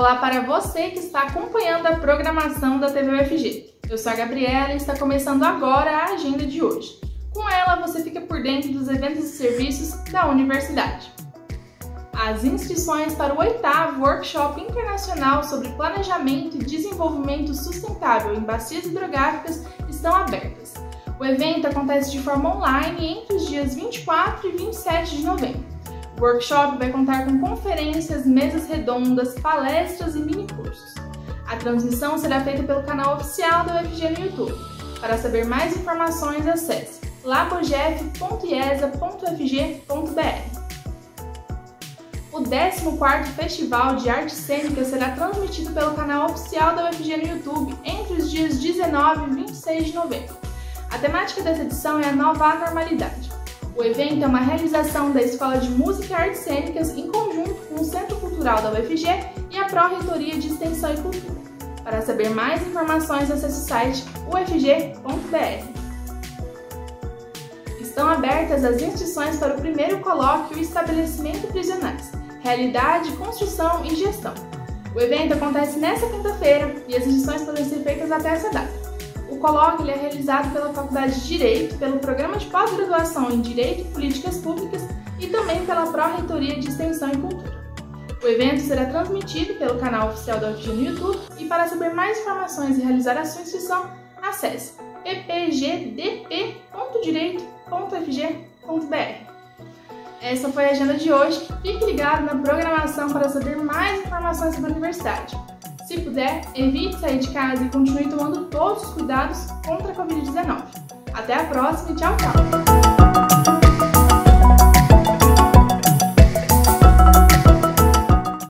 Olá para você que está acompanhando a programação da TV UFG. Eu sou a Gabriela e está começando agora a agenda de hoje. Com ela você fica por dentro dos eventos e serviços da universidade. As inscrições para o oitavo Workshop Internacional sobre Planejamento e Desenvolvimento Sustentável em Bacias Hidrográficas estão abertas. O evento acontece de forma online entre os dias 24 e 27 de novembro. O workshop vai contar com conferências, mesas redondas, palestras e mini-cursos. A transmissão será feita pelo canal oficial da UFG no YouTube. Para saber mais informações, acesse labogef.iesa.fg.br. O 14º Festival de Artes Cênicas será transmitido pelo canal oficial da UFG no YouTube entre os dias 19 e 26 de novembro. A temática dessa edição é a nova normalidade. O evento é uma realização da Escola de Música e Artes Cênicas em conjunto com o Centro Cultural da UFG e a Pró-Reitoria de Extensão e Cultura. Para saber mais informações, acesse o site ufg.br. Estão abertas as inscrições para o primeiro colóquio Estabelecimento Prisionais, Realidade, Construção e Gestão. O evento acontece nesta quinta-feira e as inscrições podem ser feitas até essa data. Colóquio é realizado pela Faculdade de Direito, pelo Programa de Pós-Graduação em Direito e Políticas Públicas e também pela Pró-Reitoria de Extensão e Cultura. O evento será transmitido pelo canal oficial da UFG no YouTube e para saber mais informações e realizar a sua inscrição, acesse ppgdp.direito.fg.br. Essa foi a agenda de hoje. Fique ligado na programação para saber mais informações sobre a universidade. Se puder, evite sair de casa e continue tomando todos os cuidados contra a Covid-19. Até a próxima e tchau, tchau!